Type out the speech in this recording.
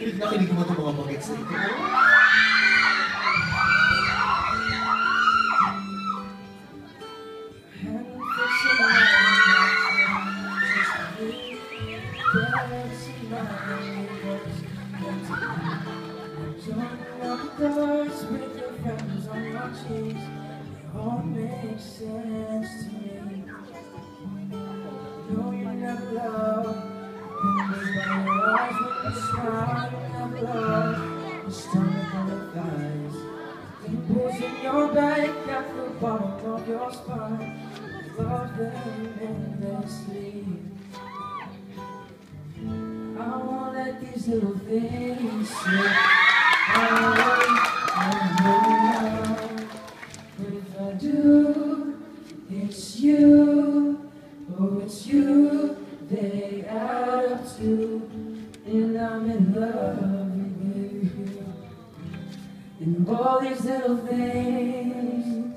Kinig na kinig mo itong mga bagets na ito. Makes sense to me. No, you loved. Bottom of your spine. Love them endlessly. I won't let these little things slip away. Oh, But if I do, it's you. Oh, it's you. They add to, and I'm in love with you. And all these little things